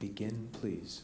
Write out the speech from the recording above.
Begin, please.